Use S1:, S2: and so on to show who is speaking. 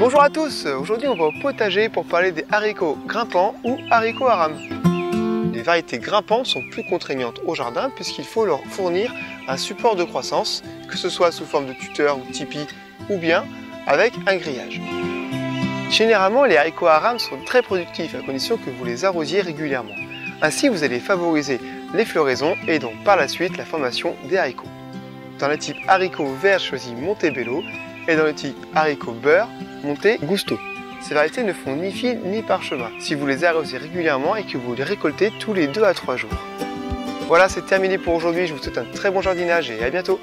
S1: Bonjour à tous, aujourd'hui on va au potager pour parler des haricots grimpants ou haricots à rames. Les variétés grimpantes sont plus contraignantes au jardin puisqu'il faut leur fournir un support de croissance, que ce soit sous forme de tuteur ou tipi ou bien avec un grillage. Généralement, les haricots à rames sont très productifs à condition que vous les arrosiez régulièrement. Ainsi, vous allez favoriser les floraisons et donc par la suite la formation des haricots. Dans le type haricot vert, choisis Montebello et dans le type haricot beurre, montez Gusto. Ces variétés ne font ni fil ni parchemin si vous les arrosez régulièrement et que vous les récoltez tous les 2 à 3 jours. Voilà, c'est terminé pour aujourd'hui. Je vous souhaite un très bon jardinage et à bientôt.